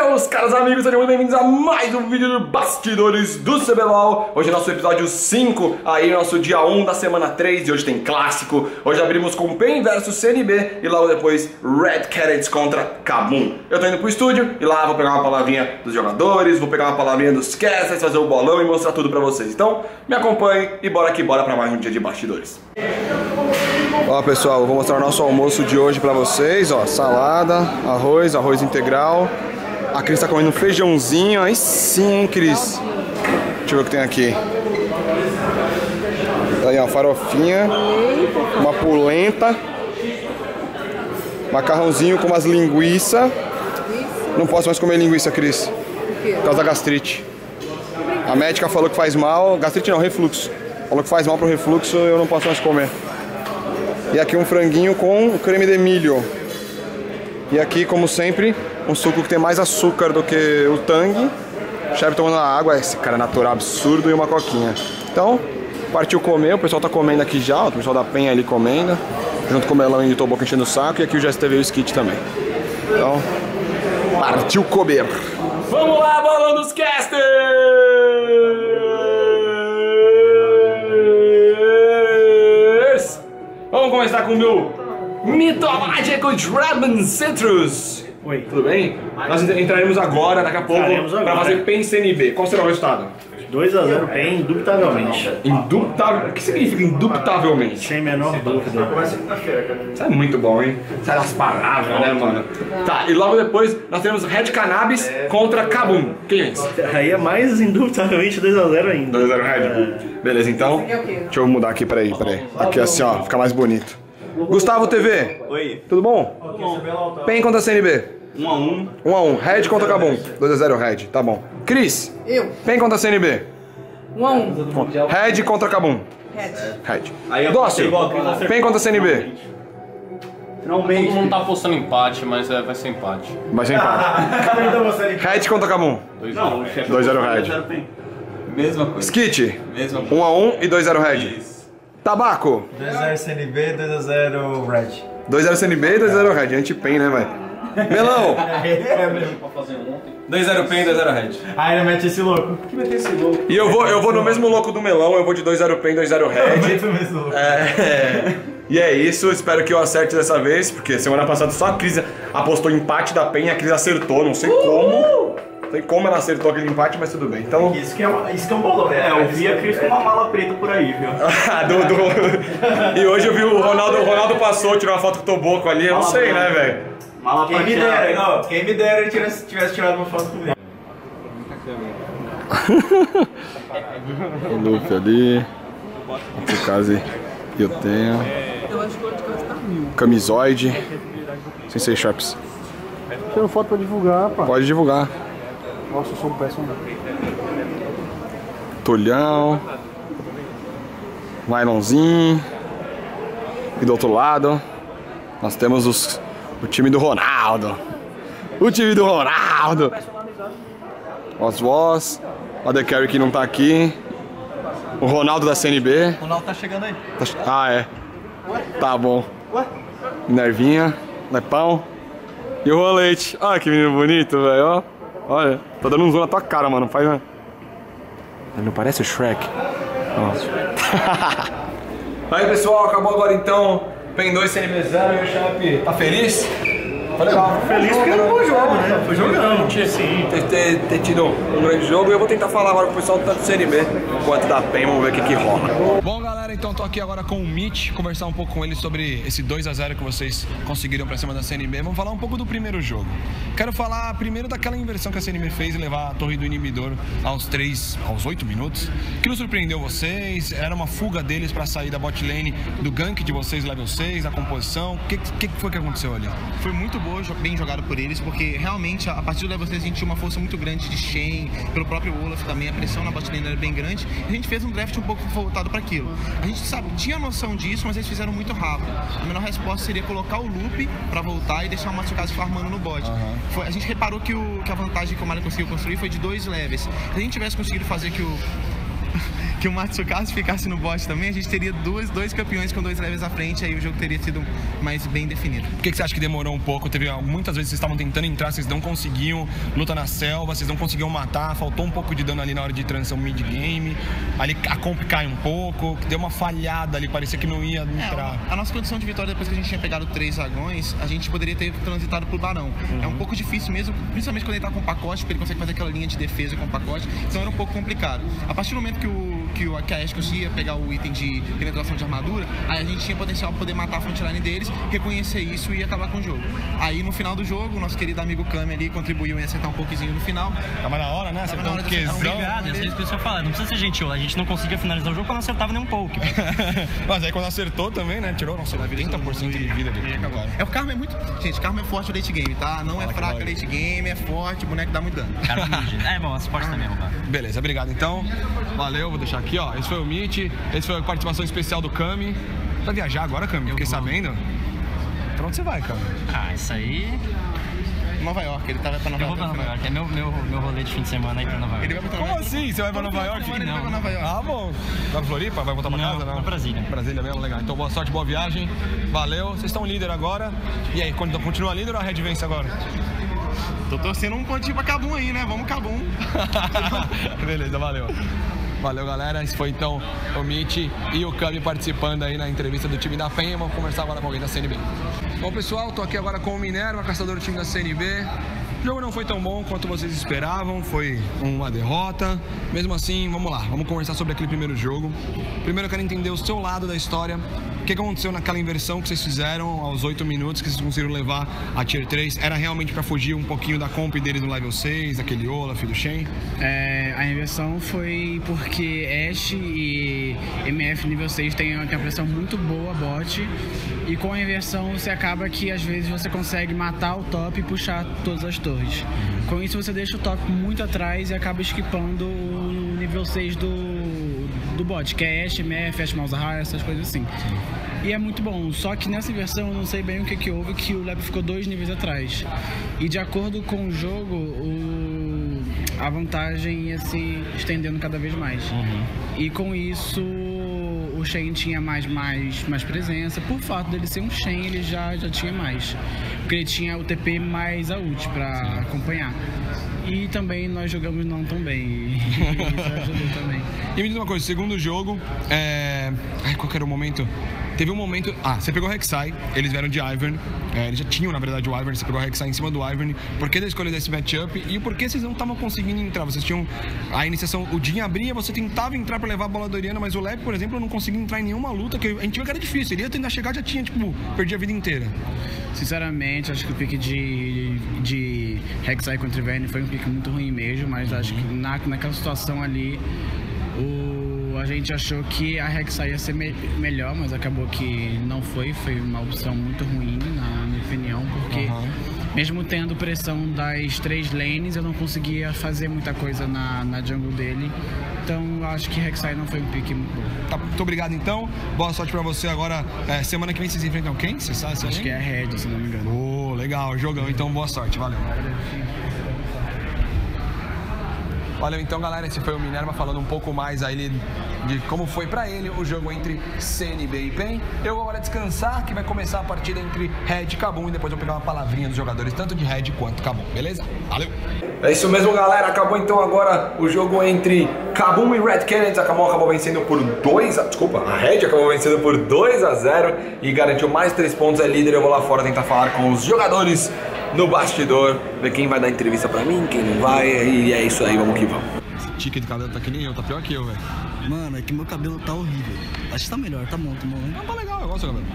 Meus caros amigos, sejam muito bem-vindos a mais um vídeo do Bastidores do CBLOL. Hoje é nosso episódio 5, aí nosso dia 1 da semana 3 e hoje tem clássico. Hoje abrimos com PEN versus CNB e logo depois Red Canids contra Kabum. Eu tô indo pro estúdio e lá vou pegar uma palavrinha dos jogadores, vou pegar uma palavrinha dos casters, fazer o bolão e mostrar tudo pra vocês. Então, me acompanhe e bora que bora pra mais um dia de Bastidores. Ó pessoal, vou mostrar o nosso almoço de hoje pra vocês, ó, salada, arroz, arroz integral. A Cris tá comendo um feijãozinho, aí sim, hein, Cris. Deixa eu ver o que tem aqui. Aí, ó, farofinha, uma polenta, macarrãozinho com umas linguiça. Não posso mais comer linguiça, Cris, por causa da gastrite. A médica falou que faz mal, gastrite não, refluxo. Falou que faz mal pro refluxo, eu não posso mais comer. E aqui um franguinho com creme de milho. E aqui, como sempre, um suco que tem mais açúcar do que o tangue. Chefe tomando água, esse cara é natural absurdo e uma coquinha. Então, partiu comer, o pessoal tá comendo aqui já, o pessoal da Penha ali comendo. Junto com o melão e o toboco enchendo o saco. E aqui o GSTV e o Skit também. Então, partiu comer. Vamos lá, bolão dos casters! Vamos começar com o meu mitológico Dragon Citrus. Oi. Tudo bem? Nós entraremos agora, daqui a pouco, para fazer PEN CNB. Qual será o resultado? 2x0 PEN, indubitavelmente. Indubtável. O que significa indubitavelmente? Sem menor dúvida. Isso é muito bom, hein? Sai das palavras, né, mano? Tá, e logo depois nós temos Red Cannabis contra Kabum. Quem vence? Aí é mais indubitavelmente 2x0 ainda. 2x0 Red. Beleza, então. Deixa eu mudar aqui, peraí, peraí. Aqui assim, ó, fica mais bonito. Gustavo TV, Oi, tudo bom? PEN contra CNB. 1 a 1 1x1. Red contra Kabum. 2x0 Red, tá bom. Cris, Eu. PEN contra CNB. Um a um. Red contra Kabum. Red. Red. Aí eu Dócil, a. PEN contra CNB. Finalmente. Todo mundo tá apostando empate, mas é, vai ser empate. Vai ser empate. Red contra Kabum. Não, o chefe 2 a 0 Red. 2x0 PEN. Mesma coisa. Skit, Mesma coisa. 1x1 e 2x0 Red. Tabaco, 2x0 CNB, 2x0 Red. 2x0 CNB e 2x0 Red. Anti-PEN, né, velho? Melão, É mesmo. 2-0 PEN, 2-0 Red. Ah, ele mete esse louco. Por que meter esse louco? e eu vou, eu vou no mesmo louco do Melão, eu vou de 2x0 PEN, 2x0 Red. O mesmo louco. É, e é isso, espero que eu acerte dessa vez, porque semana passada só a Cris apostou empate da PEN e a Cris acertou, não sei como. Não sei como ela acertou aquele empate, mas tudo bem. Então, Isso que é, uma- isso que é um bolão, né? É, eu vi a Cris com uma mala preta por aí, viu? do, do- E hoje eu vi o Ronaldo, o Ronaldo passou, tirou uma foto com o Toboco ali, eu não sei, né, velho? Mala Quem me dera, não, quem me dera ele tivesse, tivesse tirado uma foto comigo. O Luffy ali. Eu tenho. Eu que o outro caso tá mil. Camisoide. Sensei Sharps. Tendo foto pra divulgar, pá. Pode divulgar. Nossa, eu sou um péssimo. Tolhão. Nylonzinho. E do outro lado, nós temos os, o time do Ronaldo. O time do Ronaldo. Os Voz. O The Carry que não tá aqui. O Ronaldo da CNB. O Ronaldo tá chegando aí. Tá Ah, é. Tá bom. Nervinha, Lepão. E o Leite. Olha que menino bonito, velho. Olha, tô dando um zoom na tua cara, mano. Faz. Ele não parece o Shrek? Ó. Aí, pessoal, acabou agora então. PEN 2 CNB 0 e o Chape tá feliz? Foi legal. Feliz porque era um bom jogo, né? Foi jogando. Sim. ter, ter, ter tido um grande jogo e eu vou tentar falar agora com o pessoal tanto do CNB quanto da PEN, vamos ver o que, que rola. Bom, galera, então tô aqui agora com o Mitch, conversar um pouco com ele sobre esse 2 a 0 que vocês conseguiram pra cima da CNB. Vamos falar um pouco do primeiro jogo. Quero falar primeiro daquela inversão que a CNB fez e levar a torre do inibidor aos 3, aos 8 minutos. Que não surpreendeu vocês? Era uma fuga deles pra sair da bot lane do gank de vocês, level 6, a composição. O que, que, foi que aconteceu ali? foi muito boa, bem jogado por eles, porque realmente a partir do level 3 a gente tinha uma força muito grande de Shen, pelo próprio Olaf também, a pressão na bot lane era bem grande, a gente fez um draft um pouco voltado para aquilo. A gente sabe, tinha noção disso, mas eles fizeram muito rápido. A melhor resposta seria colocar o loop para voltar e deixar o Matsukaze farmando no bot. Foi- a gente reparou que, o, que a vantagem que o Mali conseguiu construir foi de dois levels. Se a gente tivesse conseguido fazer que o que o Matsukaze ficasse no bot também, a gente teria duas, dois campeões com dois levels à frente, aí o jogo teria sido mais bem definido. Por que, que você acha que demorou um pouco? Teve muitas vezes vocês estavam tentando entrar, vocês não conseguiam, luta na selva, vocês não conseguiam matar, faltou um pouco de dano ali na hora de transição mid-game, ali a comp cai um pouco, deu uma falhada ali, parecia que não ia entrar. É, a nossa condição de vitória depois que a gente tinha pegado três dragões, a gente poderia ter transitado pro Barão. É um pouco difícil mesmo, principalmente quando ele tá com pacote, porque ele consegue fazer aquela linha de defesa com pacote, então era um pouco complicado. A partir do momento que o que, o, que a Ashe conseguia pegar o item de penetração de armadura, aí a gente tinha potencial para poder matar a frontline deles, reconhecer isso e acabar com o jogo. Aí no final do jogo, o nosso querido amigo Kami ali contribuiu em acertar um pouquinho no final. Tava na hora, né? Na um um quesão. Obrigado, é isso que eu ia falar. Não precisa ser gentil. A gente não conseguia finalizar o jogo quando acertava nem um pouco. Mas aí quando acertou também, né? Tirou, não sei, 30% de vida dele. É o Karma é muito. Gente, Karma é forte no late game, tá? Não é fraca late game, é forte, o boneco dá muito dano. Cara, mid. É bom, a suporte também é roubado. Beleza, obrigado então. Valeu, vou deixar aqui, ó. Esse foi o Meet, esse foi a participação especial do Kami. Vai viajar agora, Kami? Fiquei vou. sabendo. Pra onde você vai, Kami? Ah, isso aí. Nova York, ele tava pra Nova Eu vou York. pra no Nova final. York. É meu, meu, meu rolê de fim de semana aí pra Nova Ele York. vai pra Como assim? Você vai pra Nova York? Ele vai pra Nova York. Ah, bom. Vai pra Floripa? Vai voltar pra Não, casa? Não, pra Brasília. Brasília mesmo, legal. Então boa sorte, boa viagem. Valeu. Vocês estão líder agora. E aí, quando- continua líder ou a Red vence agora? Tô torcendo um pontinho pra Cabum aí, né? Vamos Cabum. Beleza, valeu. Valeu, galera. Esse foi então o Mitch e o Cami participando aí na entrevista do time da Penha. Vamos conversar agora com alguém da CNB. Bom, pessoal, tô aqui agora com o Minerva, caçador do time da CNB. O jogo não foi tão bom quanto vocês esperavam, foi uma derrota. Mesmo assim, vamos lá, vamos conversar sobre aquele primeiro jogo. Primeiro eu quero entender o seu lado da história. Que aconteceu naquela inversão que vocês fizeram aos 8 minutos que vocês conseguiram levar a Tier 3? Era realmente pra fugir um pouquinho da comp deles no level 6, daquele Olaf, do Shen? É, a inversão foi porque Ashe e MF nível 6 tem uma pressão muito boa bot e com a inversão você acaba que às vezes você consegue matar o top e puxar todas as torres. Com isso você deixa o top muito atrás e acaba esquipando o nível 6 do, do bot, que é Ashe, MF, Malzahar, essas coisas assim. E é muito bom, só que nessa inversão eu não sei bem o que, que houve, que o Lab ficou dois níveis atrás. E de acordo com o jogo, o a vantagem ia se estendendo cada vez mais. E com isso, o Shen tinha mais, mais, mais presença. Por fato dele ser um Shen, ele já, já tinha mais. Porque ele tinha o TP mais a ult pra acompanhar. E também nós jogamos não tão bem. Isso ajudou também. E me diz uma coisa, segundo jogo, é... Ai, qual era o momento? Teve um momento... Ah, você pegou o Rek'Sai, eles vieram de Ivern. É, eles já tinham, na verdade, o Ivern, você pegou o Rek'Sai em cima do Ivern. Por que da escolha desse matchup? E por que vocês não estavam conseguindo entrar? Vocês tinham a iniciação... O Jin abria, você tentava entrar pra levar a bola da Oriana, mas o Lep, por exemplo, não conseguia entrar em nenhuma luta, que a gente viu que era difícil. Ele ia tentar chegar, já tinha, tipo, perdi a vida inteira. Sinceramente, acho que o pique de, de Rek'Sai contra Ivern foi um pique muito ruim mesmo, mas acho que na, naquela situação ali, a gente achou que a Rek'Sai ia ser me- melhor, mas acabou que não foi. Foi uma opção muito ruim, na minha opinião, porque mesmo tendo pressão das três lanes, eu não conseguia fazer muita coisa na, na jungle dele. Então, acho que Rek'Sai não foi um pique muito bom. Tá, muito obrigado, então. Boa sorte pra você agora. É, semana que vem vocês enfrentam quem? Você sabe? Você Acho que é a Red, se não me engano. Ô, legal, jogão. Então, boa sorte. Valeu. Valeu então, galera. Esse foi o Minerva falando um pouco mais aí de como foi pra ele o jogo entre CNB e PEN. Eu vou agora descansar, que vai começar a partida entre Red e Cabum e depois eu vou pegar uma palavrinha dos jogadores, tanto de Red quanto Cabum, beleza? Valeu! É isso mesmo, galera. Acabou então agora o jogo entre Kabum e Red Canids. A Kabum acabou vencendo por 2 a... Desculpa, a Red acabou vencendo por 2 a 0 e garantiu mais 3 pontos. É líder. Eu vou lá fora tentar falar com os jogadores no bastidor, ver quem vai dar entrevista pra mim, quem não vai. E é isso aí, vamos que vamos. Esse tique de cabelo tá que nem eu, tá pior que eu, velho. Mano, é que meu cabelo tá horrível. Acho que tá melhor, tá bom, tá bom. Não, tá legal, eu gosto do cabelo.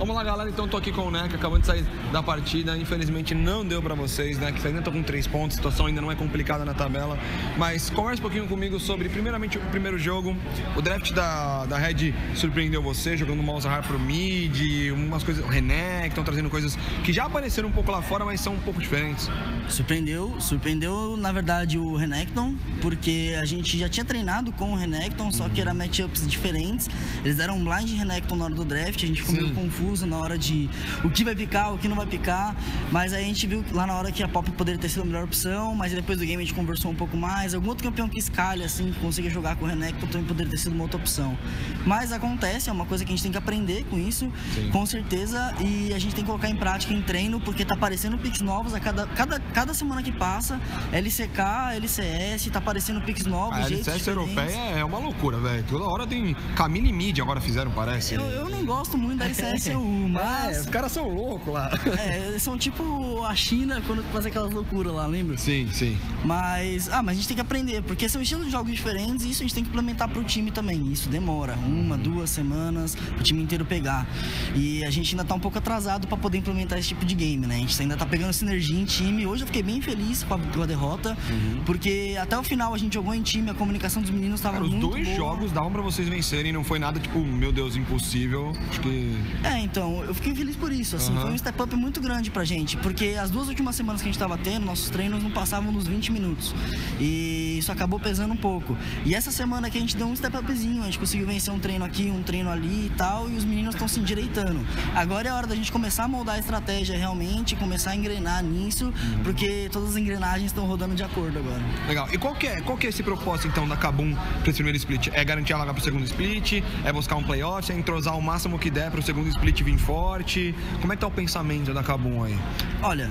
Vamos lá, galera. Então, tô aqui com o Neca, acabando de sair da partida. Infelizmente, não deu pra vocês, né? Que ainda tô com três pontos, a situação ainda não é complicada na tabela. Mas converse um pouquinho comigo sobre, primeiramente, o primeiro jogo. O draft da, da Red surpreendeu você, jogando Malzahar pro mid, umas coisas. O René, que estão trazendo coisas que já apareceram um pouco lá fora, mas são um pouco diferentes. Surpreendeu, surpreendeu, na verdade, o Renekton, porque a gente já tinha treinado com o Renekton, só que era matchups diferentes. Eles deram um blind Renekton na hora do draft, a gente ficou meio Sim. Confuso na hora de o que vai picar, o que não vai picar, mas aí a gente viu lá na hora que a Pop poderia ter sido a melhor opção, mas depois do game a gente conversou um pouco mais. Algum outro campeão que escalha, assim, que consiga jogar com o Renekton também poderia ter sido uma outra opção. Mas acontece, é uma coisa que a gente tem que aprender com isso, com certeza, e a gente tem que colocar em prática em treino, porque tá aparecendo picks novos a cada, cada, cada semana que passa, LCK, LCS, tá aparecendo picks novos, A LCS europeia é uma loucura, velho. Toda hora tem Camille Mid agora fizeram, parece. Eu, eu não gosto muito da Mas. É, os caras são loucos lá. É, são tipo a China quando faz aquelas loucuras lá, lembra? Sim, sim. Mas, ah, mas a gente tem que aprender, porque são estilos de jogos diferentes e isso a gente tem que implementar pro time também. Isso demora uma, duas semanas pro time inteiro pegar. E a gente ainda tá um pouco atrasado pra poder implementar esse tipo de game, né? A gente ainda tá pegando sinergia em time. Hoje eu fiquei bem feliz com a, com a derrota, porque até o final a gente jogou em time, a comunicação dos meninos tava Cara, os muito dois boa. jogos davam pra vocês vencerem, não foi nada tipo, meu Deus, impossível. Acho que. É, então, eu fiquei feliz por isso, assim, Aham. foi um step up muito grande pra gente, porque as duas últimas semanas que a gente tava tendo, nossos treinos não passavam dos 20 minutos, e isso acabou pesando um pouco. E essa semana que a gente deu um step upzinho, a gente conseguiu vencer um treino aqui, um treino ali e tal, e os meninos estão se endireitando. Agora é a hora da gente começar a moldar a estratégia realmente, começar a engrenar nisso, Uhum. porque todas as engrenagens estão rodando de acordo agora. Legal. E qual que é, qual que é esse propósito, então, da Kabum pra esse primeiro split? É garantir a vaga pro segundo split? É buscar um playoff? É entrosar o máximo que der pro segundo split vir forte? Como é que tá o pensamento da Kabum aí? Olha,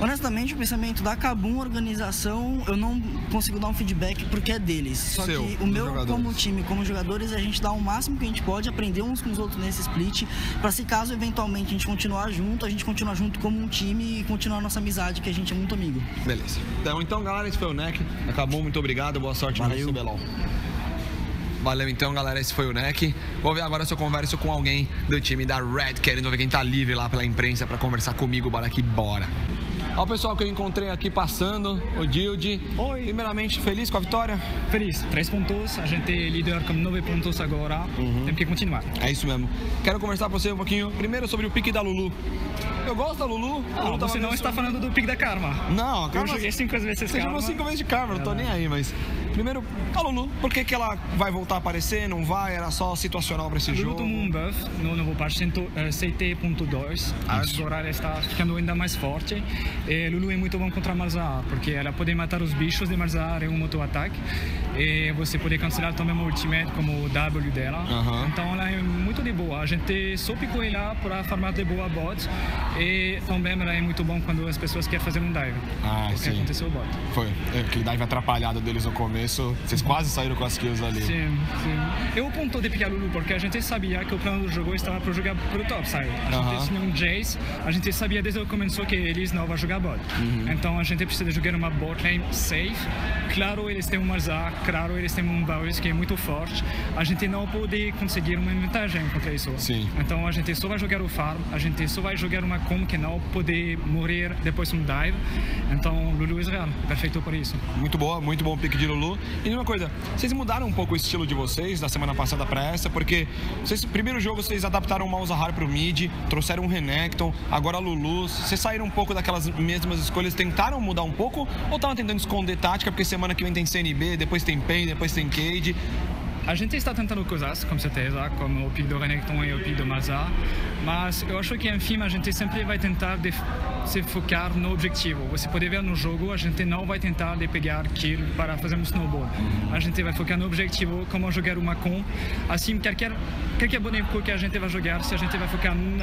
honestamente, o pensamento da Kabum organização, eu não consigo dar um feedback porque é deles. Só Seu, que o meu, jogadores. como time, como jogadores, é a gente dá o máximo que a gente pode, aprender uns com os outros nesse split, pra se caso eventualmente a gente continuar junto, a gente continuar junto como um time e continuar a nossa amizade, que a gente é muito amigo. Beleza. Então, então galera, esse foi o NEC. Acabou, muito obrigado. Boa sorte Valeu. no CBLOL. Valeu então, galera. Esse foi o NEC. Vou ver agora se eu converso com alguém do time da Red, querendo ver quem tá livre lá pela imprensa pra conversar comigo. Bora aqui, bora. Olha o pessoal que eu encontrei aqui passando, o Dilde. Oi. Primeiramente, feliz com a vitória? Feliz, três pontos, a gente é líder com nove pontos agora, temos que continuar. É isso mesmo. Quero conversar com você um pouquinho, primeiro sobre o pique da Lulu. Eu gosto da Lulu. Ah, Lulu você não está falando do pique da Karma. Não, a Eu Karma- joguei cinco vezes Você jogou Karma. cinco vezes de Karma, não tô nem aí, mas. Primeiro, a Lulu, por que, que ela vai voltar a aparecer? Não vai? Era só situacional pra esse Lulu jogo? tomou um buff no novo patch cento- eh, CT.2, agora ela está ficando ainda mais forte. E Lulu é muito bom contra Malzahar, porque ela pode matar os bichos de Malzahar em um auto-ataque. E você pode cancelar também o ultimate como o W dela. Aham. Então ela é muito de boa. A gente só picou ela para farmar de boa bot. E também ela é muito bom quando as pessoas querem fazer um dive. Ah, que sim. aconteceu o bot. Foi. É, Aquele dive atrapalhado deles no começo. Vocês quase saíram com as kills ali. Sim, sim. Eu ponto de picar Lulu porque a gente sabia que o plano do jogo estava para jogar pro topside. A gente tinha um Jace, a gente sabia desde o começo que eles não vão jogar bot. Uhum. Então a gente precisa jogar uma bot lane safe. Claro, eles têm um Marzak, claro, eles têm um Varus que é muito forte. A gente não pode conseguir uma vantagem contra isso. Sim. Então a gente só vai jogar o farm, a gente só vai jogar uma com que não pode morrer depois de um dive. Então Lulu é real, perfeito por isso. Muito boa, muito bom pique de Lulu. E uma coisa, vocês mudaram um pouco o estilo de vocês da semana passada pra essa, porque vocês, primeiro jogo vocês adaptaram o Malzahar pro mid, trouxeram um Renekton, agora a Lulu. Vocês saíram um pouco daquelas mesmas escolhas, tentaram mudar um pouco ou estavam tentando esconder tática, porque semana que vem tem CNB, depois tem PEN, depois tem Cade. A gente está tentando coisas, com certeza, como o pico do Renekton e o pico do Mazar, mas eu acho que, enfim, a gente sempre vai tentar se focar no objetivo. Você pode ver no jogo, a gente não vai tentar de pegar kill para fazer um snowball. A gente vai focar no objetivo, como jogar uma com. Assim, qualquer, qualquer boneco que a gente vai jogar, se a gente vai focar no,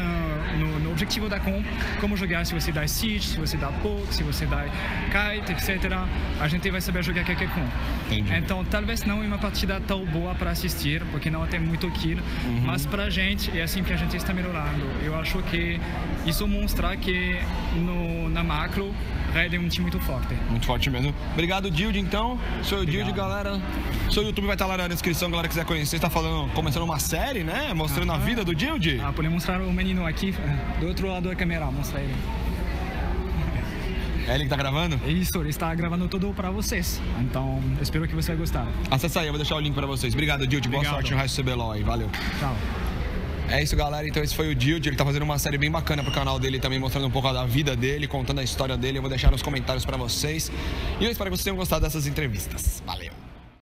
no, no objetivo da com, como jogar, se você dá Siege, se você dá Poke, se você dá Kite, etc., a gente vai saber jogar qualquer com. Entendi. Então, talvez não uma partida tão boa para assistir, porque não tem muito kill, mas pra gente é assim que a gente está melhorando. Eu acho que isso mostra que no, na macro, Red é um time muito forte. Muito forte mesmo. Obrigado, Dilde, então. Sou o Dilde, galera. Seu YouTube vai estar lá na descrição, galera quiser conhecer. Está falando, começando uma série, né? Mostrando a vida do Dilde. Ah, pode mostrar o menino aqui, eh, do outro lado da câmera, mostra ele. É ele que tá gravando? Isso, ele está gravando tudo para vocês. Então, espero que você vai gostar. Acessa aí, eu vou deixar o link pra vocês. Obrigado, Dilde. Boa sorte no resto do CBLOL aí. Valeu. Tchau. É isso, galera. Então esse foi o Dilde. Ele tá fazendo uma série bem bacana pro canal dele também, mostrando um pouco da vida dele, contando a história dele. Eu vou deixar nos comentários pra vocês. E eu espero que vocês tenham gostado dessas entrevistas. Valeu.